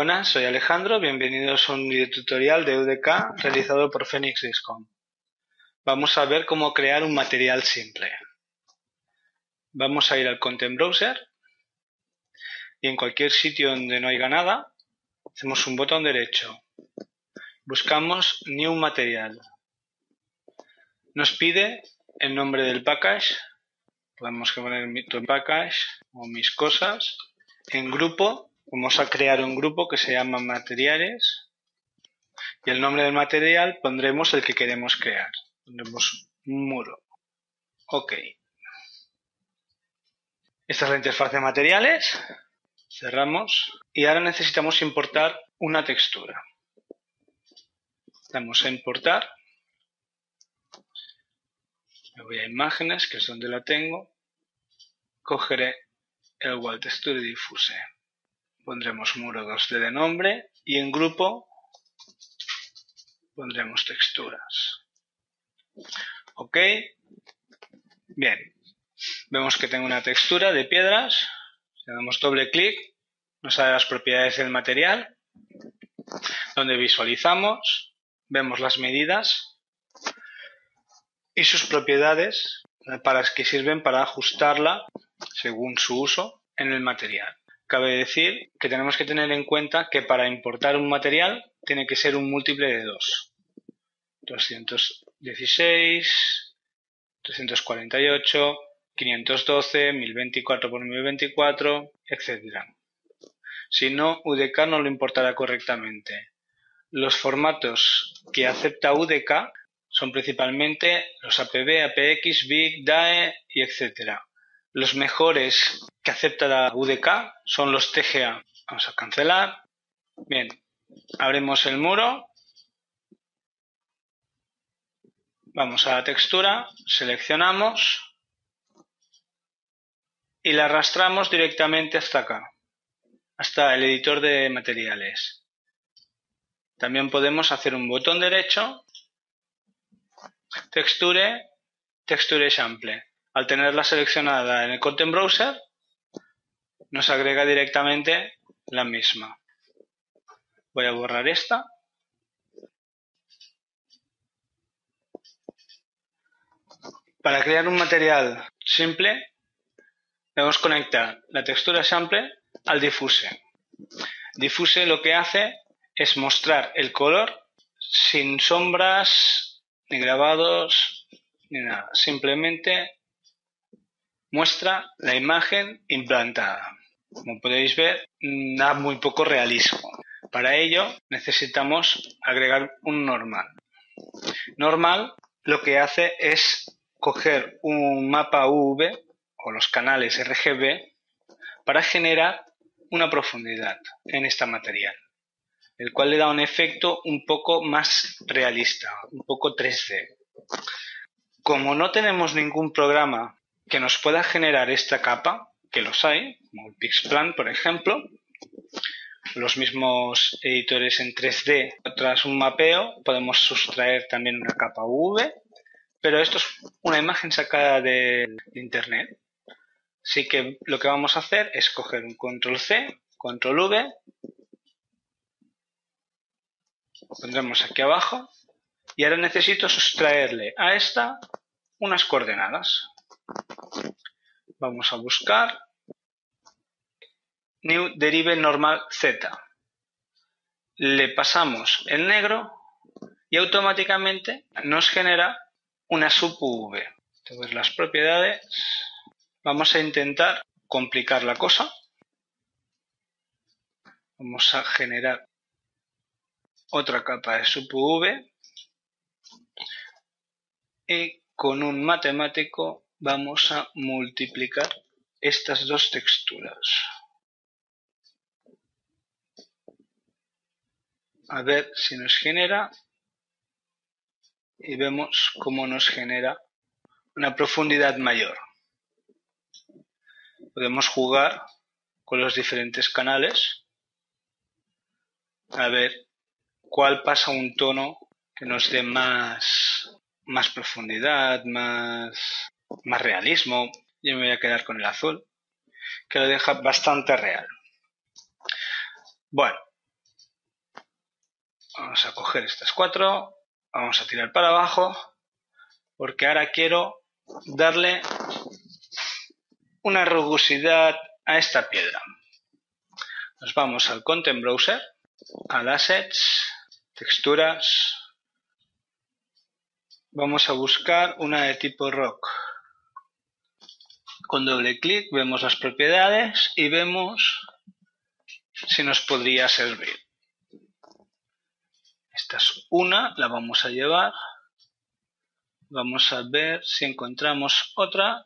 Buenas, soy Alejandro, bienvenidos a un video tutorial de UDK realizado por Phoenix Discom. Vamos a ver cómo crear un material simple. Vamos a ir al Content Browser y en cualquier sitio donde no haya nada, hacemos un botón derecho. Buscamos New Material. Nos pide el nombre del package, podemos poner mi package o mis cosas, en grupo Vamos a crear un grupo que se llama materiales y el nombre del material pondremos el que queremos crear. Pondremos muro. Ok. Esta es la interfaz de materiales. Cerramos. Y ahora necesitamos importar una textura. Damos a importar. Me voy a imágenes, que es donde la tengo. Cogeré el Wall Texture Diffuse pondremos muro 2D de nombre y en grupo pondremos texturas. Ok. Bien. Vemos que tengo una textura de piedras. Le damos doble clic. Nos sale las propiedades del material. Donde visualizamos. Vemos las medidas. Y sus propiedades para que sirven para ajustarla según su uso en el material. Cabe decir que tenemos que tener en cuenta que para importar un material tiene que ser un múltiple de 2. 216, 348, 512, 1024 por 1024, etc. Si no, UDK no lo importará correctamente. Los formatos que acepta UDK son principalmente los APB, APX, BIG, DAE y etc. Los mejores que acepta la UDK son los TGA. Vamos a cancelar. Bien, abrimos el muro. Vamos a la textura, seleccionamos y la arrastramos directamente hasta acá, hasta el editor de materiales. También podemos hacer un botón derecho, texture, texture sample. Al tenerla seleccionada en el Content Browser, nos agrega directamente la misma. Voy a borrar esta. Para crear un material simple, debemos conectar la textura sample al diffuse. Diffuse lo que hace es mostrar el color sin sombras, ni grabados, ni nada. Simplemente muestra la imagen implantada. Como podéis ver, da muy poco realismo. Para ello necesitamos agregar un normal. Normal lo que hace es coger un mapa UV o los canales RGB para generar una profundidad en esta material, el cual le da un efecto un poco más realista, un poco 3D. Como no tenemos ningún programa que nos pueda generar esta capa, que los hay, como el Pixplan, por ejemplo, los mismos editores en 3D. Tras un mapeo podemos sustraer también una capa UV, pero esto es una imagen sacada de Internet. Así que lo que vamos a hacer es coger un control C, control V, lo pondremos aquí abajo y ahora necesito sustraerle a esta unas coordenadas. Vamos a buscar New Derive Normal Z. Le pasamos el negro y automáticamente nos genera una sub V. Entonces las propiedades, vamos a intentar complicar la cosa. Vamos a generar otra capa de sub V y con un matemático vamos a multiplicar estas dos texturas. A ver si nos genera y vemos cómo nos genera una profundidad mayor. Podemos jugar con los diferentes canales a ver cuál pasa un tono que nos dé más, más profundidad, más más realismo. Yo me voy a quedar con el azul, que lo deja bastante real. Bueno, Vamos a coger estas cuatro, vamos a tirar para abajo, porque ahora quiero darle una rugosidad a esta piedra. Nos vamos al Content Browser, al Assets, Texturas. Vamos a buscar una de tipo Rock. Con doble clic vemos las propiedades y vemos si nos podría servir. Esta es una, la vamos a llevar. Vamos a ver si encontramos otra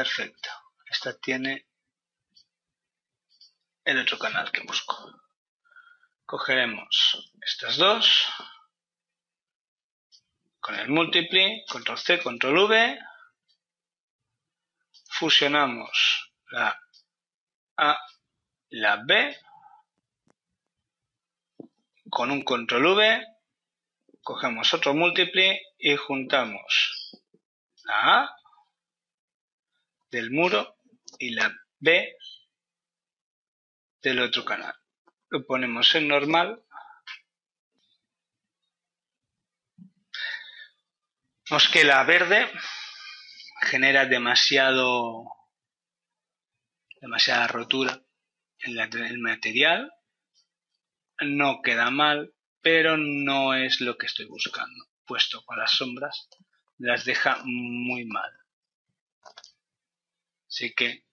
Perfecto. Esta tiene el otro canal que busco. Cogeremos estas dos con el multiply, control C, control V, fusionamos la A y la B con un control V, cogemos otro multiply y juntamos la A del muro y la B del otro canal. Lo ponemos en normal. Vemos que la verde genera demasiado demasiada rotura en el material. No queda mal, pero no es lo que estoy buscando, puesto con las sombras las deja muy mal. Así que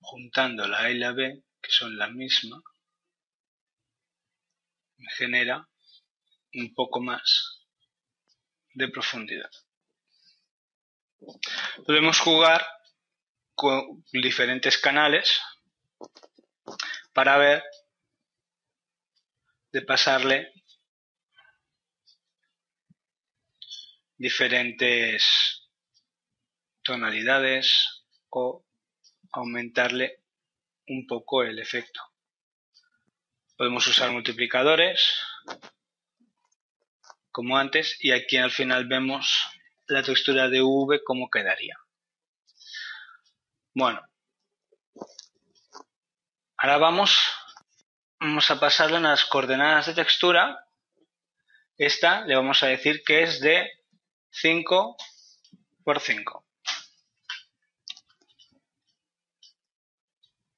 juntando la A y la B, que son la misma, me genera un poco más de profundidad. Podemos jugar con diferentes canales para ver de pasarle diferentes tonalidades o aumentarle un poco el efecto. Podemos usar multiplicadores como antes y aquí al final vemos la textura de V cómo quedaría. Bueno, ahora vamos, vamos a pasarle en las coordenadas de textura. Esta le vamos a decir que es de 5 por 5.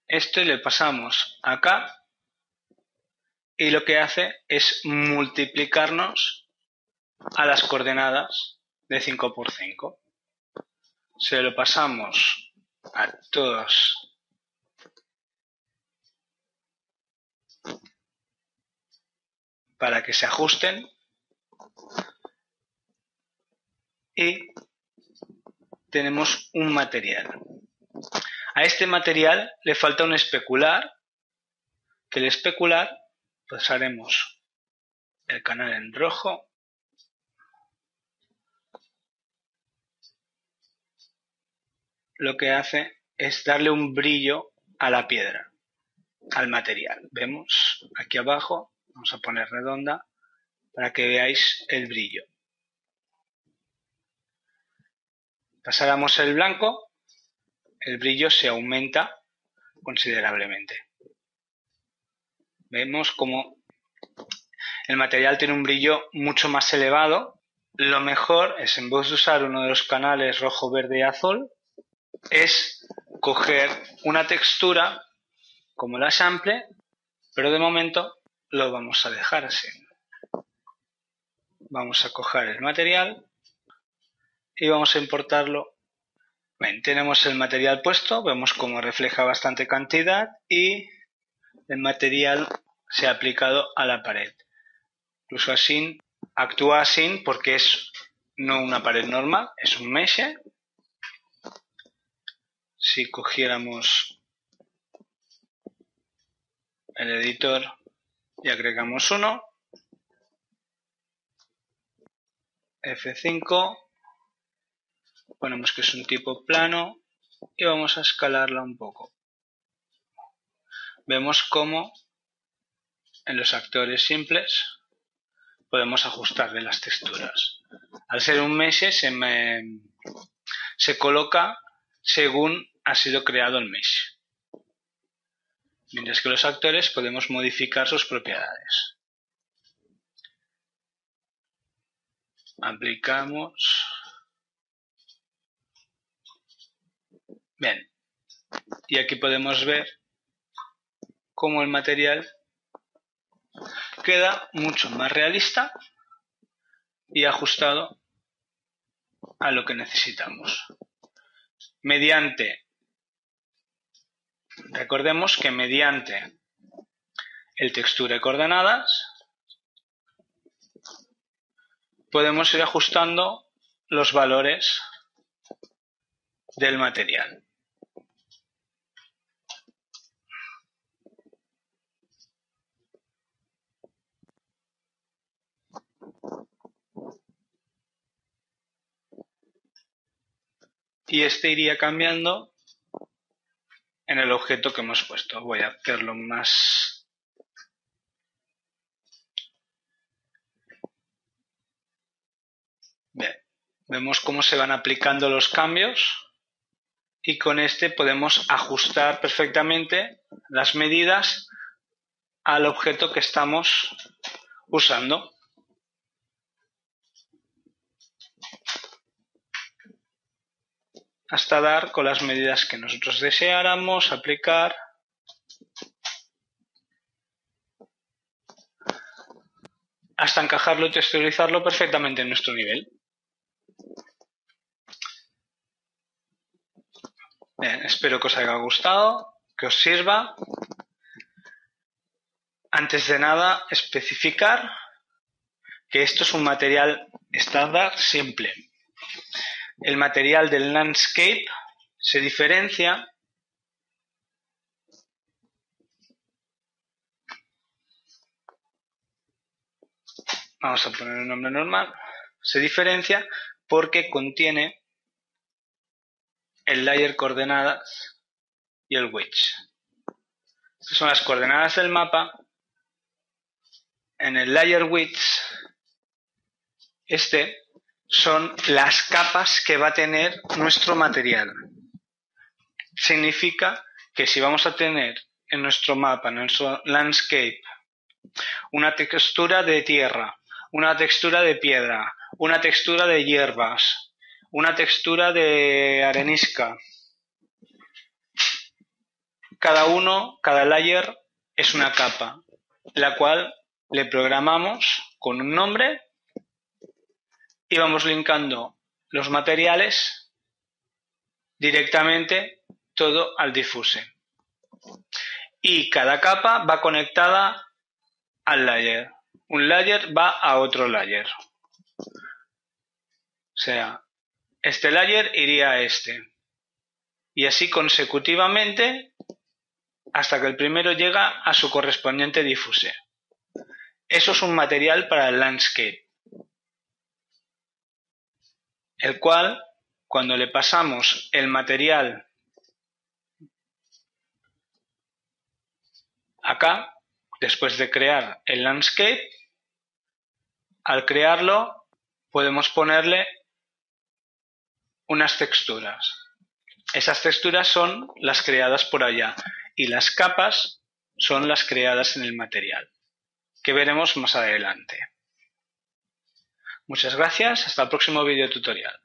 Esto le pasamos acá y lo que hace es multiplicarnos a las coordenadas de 5 por 5. Se lo pasamos a todos para que se ajusten y tenemos un material. A este material le falta un especular, que el especular pasaremos el canal en rojo lo que hace es darle un brillo a la piedra, al material. Vemos aquí abajo, vamos a poner redonda para que veáis el brillo. Pasáramos el blanco, el brillo se aumenta considerablemente. Vemos como el material tiene un brillo mucho más elevado. Lo mejor es en vez de usar uno de los canales rojo, verde y azul, es coger una textura como la sample, pero de momento lo vamos a dejar así. Vamos a coger el material y vamos a importarlo. Bien, tenemos el material puesto, vemos cómo refleja bastante cantidad y el material se ha aplicado a la pared. Incluso así, actúa así porque es no una pared normal, es un mesh si cogiéramos el editor y agregamos uno. F5, ponemos que es un tipo plano y vamos a escalarla un poco. Vemos cómo en los actores simples podemos ajustarle las texturas. Al ser un mesh se, se coloca según ha sido creado el mesh. Mientras que los actores podemos modificar sus propiedades. Aplicamos. Bien. Y aquí podemos ver cómo el material queda mucho más realista y ajustado a lo que necesitamos. Mediante, recordemos que mediante el textura y coordenadas podemos ir ajustando los valores del material. y este iría cambiando en el objeto que hemos puesto. Voy a hacerlo más... Vemos cómo se van aplicando los cambios y con este podemos ajustar perfectamente las medidas al objeto que estamos usando. Hasta dar con las medidas que nosotros deseáramos aplicar. hasta encajarlo y texturizarlo perfectamente en nuestro nivel. espero que os haya gustado, que os sirva. Antes de nada, especificar que esto es un material estándar simple el material del landscape se diferencia. Vamos a poner un nombre normal. Se diferencia porque contiene el layer coordenadas y el wedge estas son las coordenadas del mapa. En el layer width este son las capas que va a tener nuestro material. Significa que si vamos a tener en nuestro mapa, en nuestro landscape, una textura de tierra, una textura de piedra, una textura de hierbas, una textura de arenisca. Cada uno, cada layer es una capa, la cual le programamos con un nombre y vamos linkando los materiales directamente todo al diffuse. Y cada capa va conectada al layer. Un layer va a otro layer. O sea, este layer iría a este. Y así consecutivamente hasta que el primero llega a su correspondiente diffuse. Eso es un material para el landscape. El cual, cuando le pasamos el material acá, después de crear el landscape, al crearlo podemos ponerle unas texturas. Esas texturas son las creadas por allá y las capas son las creadas en el material, que veremos más adelante. Muchas gracias, hasta el próximo video tutorial.